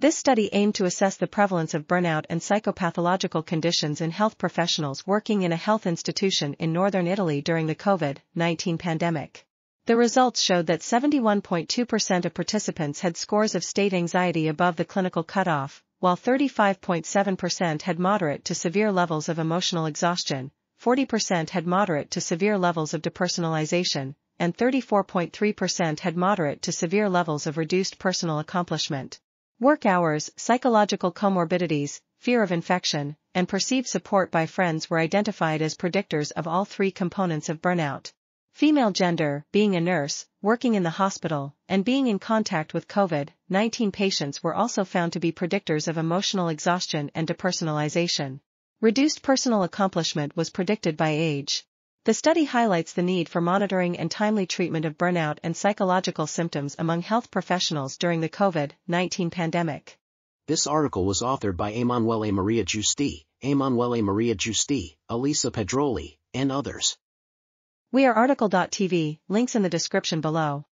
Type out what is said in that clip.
This study aimed to assess the prevalence of burnout and psychopathological conditions in health professionals working in a health institution in northern Italy during the COVID-19 pandemic. The results showed that 71.2% of participants had scores of state anxiety above the clinical cutoff, while 35.7% had moderate to severe levels of emotional exhaustion, 40% had moderate to severe levels of depersonalization, and 34.3% had moderate to severe levels of reduced personal accomplishment. Work hours, psychological comorbidities, fear of infection, and perceived support by friends were identified as predictors of all three components of burnout. Female gender, being a nurse, working in the hospital, and being in contact with COVID-19 patients were also found to be predictors of emotional exhaustion and depersonalization. Reduced personal accomplishment was predicted by age. The study highlights the need for monitoring and timely treatment of burnout and psychological symptoms among health professionals during the COVID-19 pandemic. This article was authored by Emanuele Maria Giusti, Emanuele Maria Giusti, Elisa Pedroli, and others. We are RTCL.TV, links in the description below.